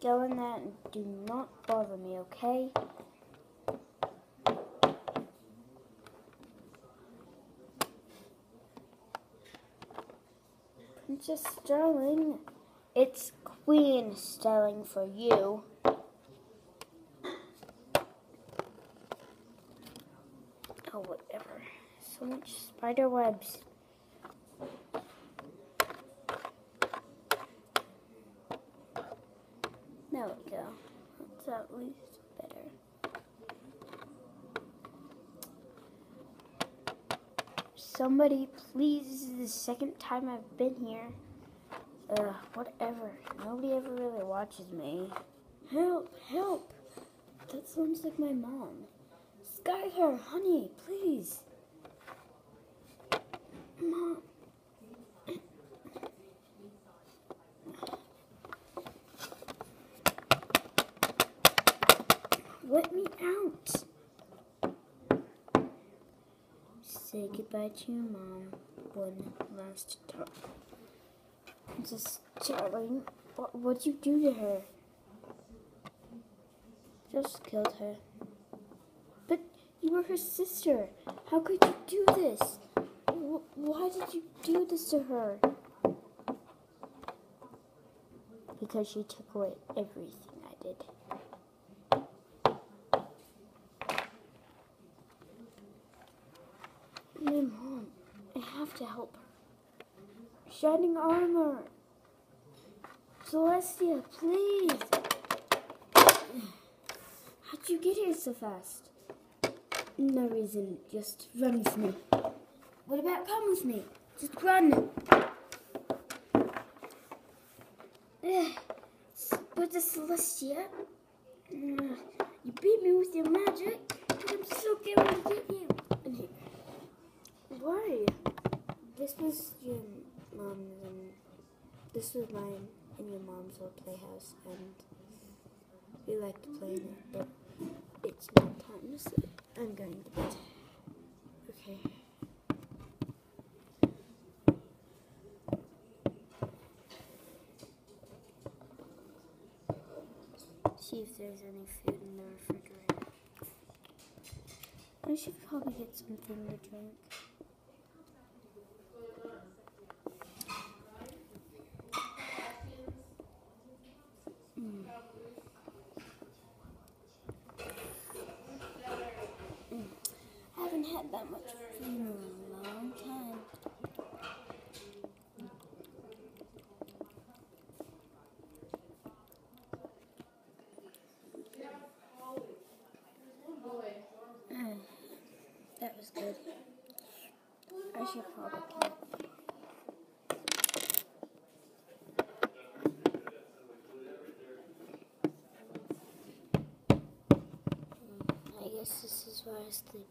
go in there and do not bother me, okay? Princess Sterling, it's Queen Sterling for you. Oh, whatever. So much spider webs. There we go. At least better. Somebody, please. This is the second time I've been here. Ugh, whatever. Nobody ever really watches me. Help, help. That sounds like my mom. Skylar, honey, please. Mom. Let me out. Say goodbye to your mom one last time. Princess Charlie, what what'd you do to her? Just killed her. But you were her sister. How could you do this? Wh- Why did you do this to her? Because she took away everything I did. My mom. I have to help her. Shining armor. Celestia, please. How'd you get here so fast? No reason. Just run with me. What about come with me? Just run. But the Celestia, you beat me with your magic, but I'm still going to get you. And here. Why? This was your mom's and this was mine and your mom's old playhouse and we like to play in it, but it's not time to sleep. I'm going to bed. Okay. See if there's any food in the refrigerator. I should probably get something to drink. Mm. Mm. I haven't had that much food in a long time. Mm. That was good. I should probably I guess this is where I sleep.